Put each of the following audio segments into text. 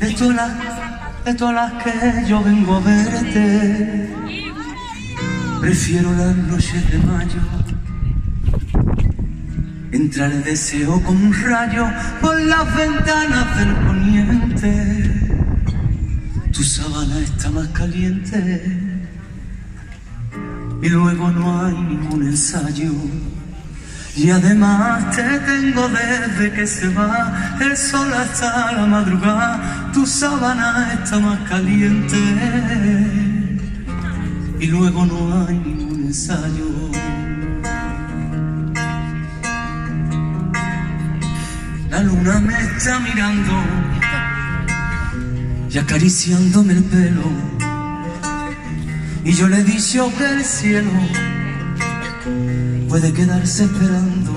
las, de todas las que yo vengo a verte. Prefiero las noches de mayo. Entrar el deseo como un rayo por las ventanas del poniente. Tu sábana está más caliente y luego no hay ningún ensayo. Y además te tengo desde que se va el sol hasta la madrugada, tu sábana está más caliente y luego no hay ningún ensayo. La luna me está mirando y acariciándome el pelo y yo le he dicho que el cielo puede quedarse esperando.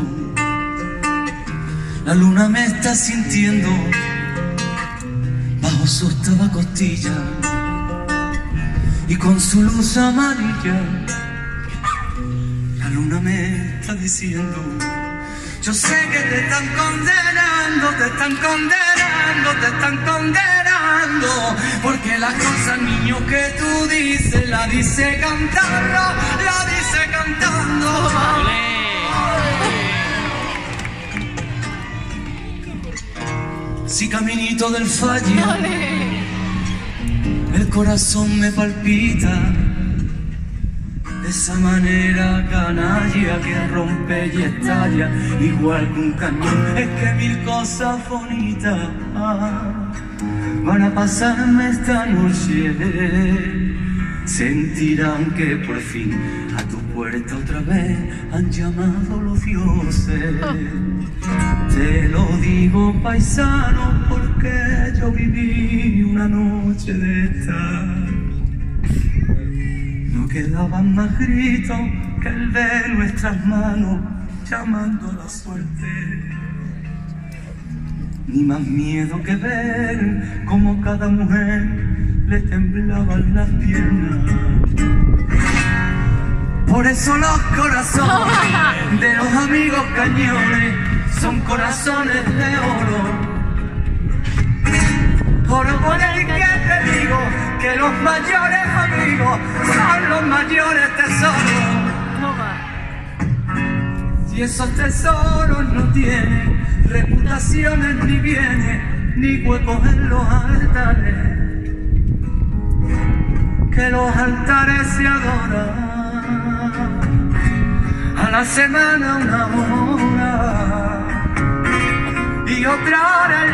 La luna me está sintiendo bajo su octava costilla y con su luz amarilla. La luna me está diciendo, yo sé que te están condenando, te están condenando, te están condenando, porque las cosas, niño, que tú dices, la dice cantando, la dice cantando. Si caminito del fallo, el corazón me palpita de esa manera canalla que rompe y estalla igual que un cañón. Es que mil cosas bonitas van a pasarme esta noche. Sentirán que por fin a tu puerta otra vez han llamado los dioses. Te lo digo paisano porque yo viví una noche de esta. No quedaban más gritos que el de nuestras manos llamando a la suerte. Ni más miedo que ver como cada mujer le temblaban las piernas. Por eso los corazones de los amigos cañones son corazones de oro. Oro por el que te digo que los mayores amigos son los mayores tesoros. Si esos tesoros no tienen reputaciones ni bienes, ni huecos en los altares, que los altares se adoran a la semana una hora y otra